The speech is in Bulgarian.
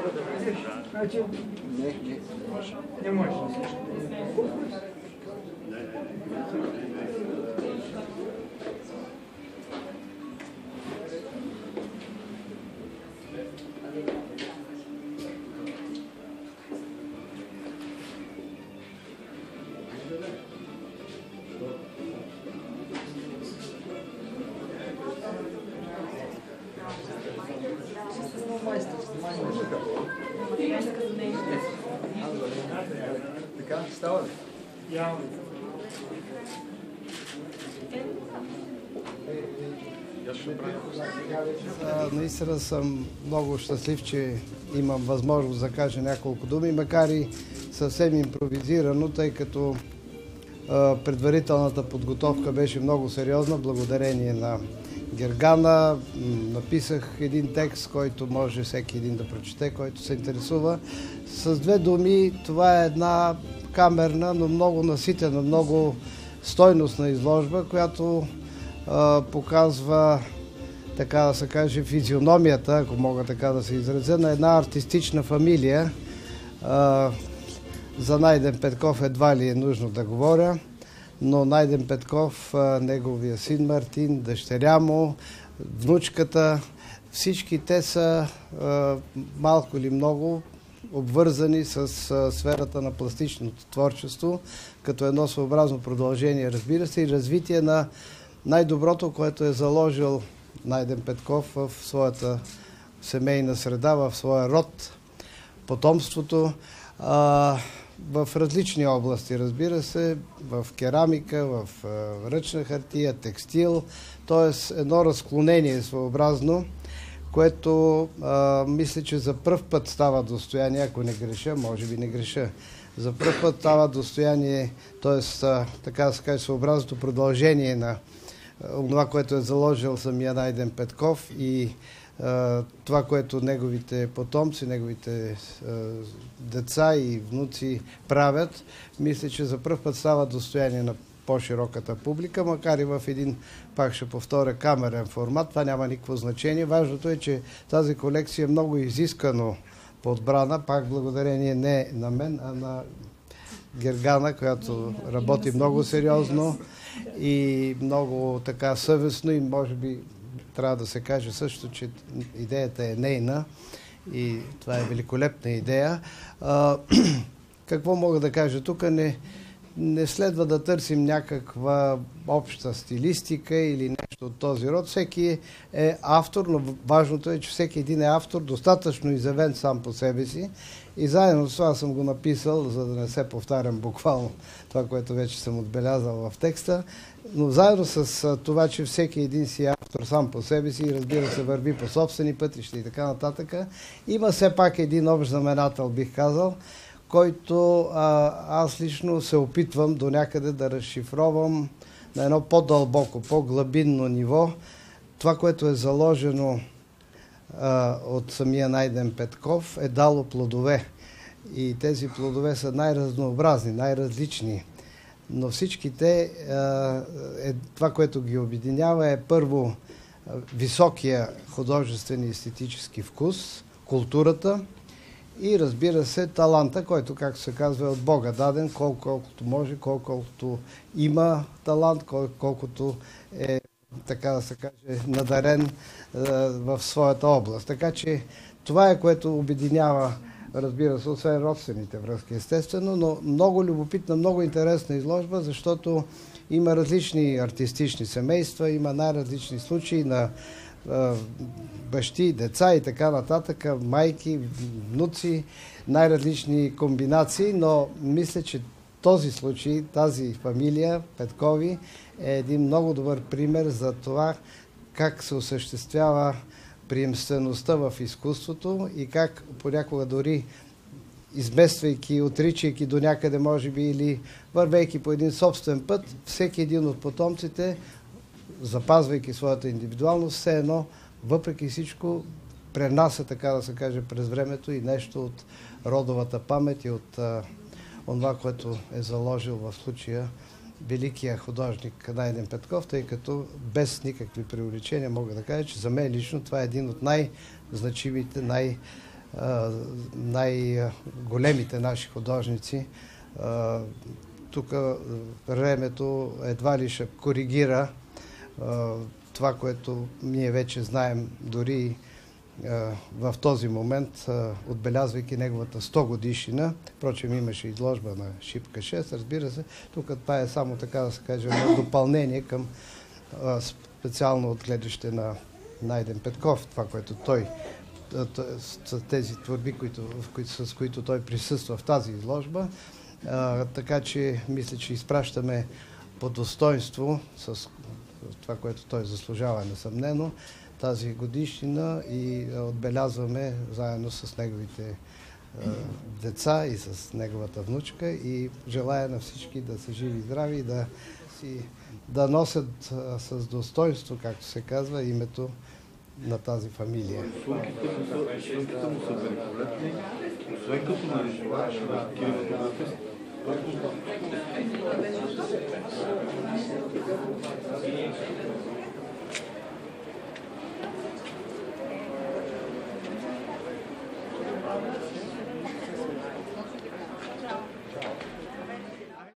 мога да видиш. Значи, Не, не, не може. не Така, става ли? Явно. А, Наистина съм много щастлив, че имам възможност да кажа няколко думи, макар и съвсем импровизирано, тъй като предварителната подготовка беше много сериозна, благодарение на Гергана. Написах един текст, който може всеки един да прочете, който се интересува. С две думи, това е една камерна, но много наситена, много стойностна изложба, която а, показва така да се каже, физиономията, ако мога така да се изразя, на една артистична фамилия. А, за Найден Петков едва ли е нужно да говоря, но Найден Петков, а, неговия син Мартин, дъщеря му, внучката, всички те са а, малко или много обвързани с а, сферата на пластичното творчество, като едно своеобразно продължение, разбира се, и развитие на най-доброто, което е заложил Найден Петков в своята семейна среда, в своя род, потомството, а, в различни области, разбира се, в керамика, в ръчна хартия, текстил, т.е. едно разклонение своеобразно, което а, мисля, че за пръв път става достояние, ако не греша, може би не греша, за пръв път става достояние, т.е. така да се каже, съобразното продължение на това, което е заложил самия Найден Петков и а, това, което неговите потомци, неговите а, деца и внуци правят, мисля, че за първ път става достояние на по-широката публика, макар и в един, пак ще повторя, камерен формат. Това няма никакво значение. Важното е, че тази колекция е много изискано подбрана, пак благодарение не на мен, а на Гергана, която работи много сериозно и много така съвестно и може би трябва да се каже също, че идеята е нейна и това е великолепна идея. А, какво мога да кажа? Тук не, не следва да търсим някаква обща стилистика или нещо от този род. Всеки е автор, но важното е, че всеки един е автор, достатъчно изявен сам по себе си. И заедно с това съм го написал, за да не се повтарям буквално това, което вече съм отбелязал в текста. Но заедно с това, че всеки един си е автор сам по себе си и разбира се върви по собствени пътища и така нататък, има все пак един общ знаменател, бих казал, който а, аз лично се опитвам до някъде да разшифровам на едно по-дълбоко, по-глъбинно ниво това, което е заложено а, от самия Найден Петков, е дало плодове. И тези плодове са най-разнообразни, най-различни. Но всички те, а, е, това, което ги обединява е първо високия художествен и естетически вкус, културата, и разбира се таланта, който, както се казва, е от Бога даден, колко, колкото може, колко, колкото има талант, кол, колкото е, така да се каже, надарен е, в своята област. Така че това е което обединява, разбира се, освен родствените връзки, естествено, но много любопитна, много интересна изложба, защото има различни артистични семейства, има най-различни случаи на бащи, деца и така нататък, майки, внуци, най-различни комбинации, но мисля, че този случай, тази фамилия Петкови е един много добър пример за това как се осъществява приемствеността в изкуството и как понякога дори измествайки, отричайки до някъде, може би, или вървейки по един собствен път, всеки един от потомците запазвайки своята индивидуалност, все едно, въпреки всичко, пренася, така да се каже, през времето и нещо от родовата памет и от това, което е заложил в случая великия художник Найден Петков, тъй като без никакви преувеличения мога да кажа, че за мен лично това е един от най-значимите, най-големите наши художници. Тук времето едва ли ще коригира това, което ние вече знаем дори в този момент, отбелязвайки неговата 100 годишнина. Впрочем, имаше изложба на Шипка 6, разбира се. Тук това е само така да се каже допълнение към специално от гледаще на Найден Петков, това, което той тези творби, които, с които той присъства в тази изложба. Така че мисля, че изпращаме по достоинство с това, което той заслужава несъмнено, тази годишнина и а, отбелязваме заедно с неговите а, деца и с неговата внучка и желая на всички да са живи и здрави и да, си, да носят а, с достоинство, както се казва, името на тази фамилия. Сумките му са, великолепни, освен като нарисувач на. Той Thank you.